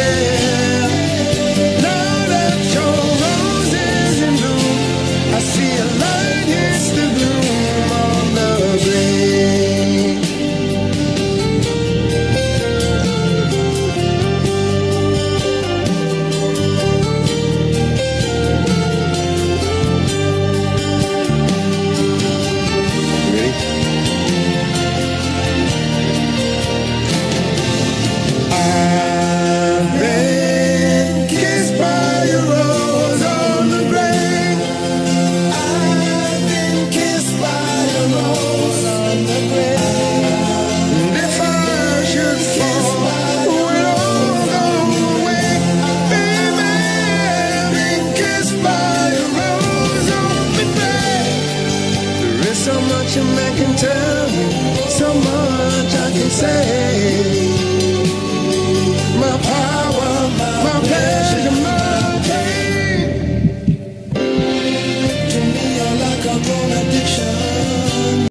yeah. So much a man can tell you.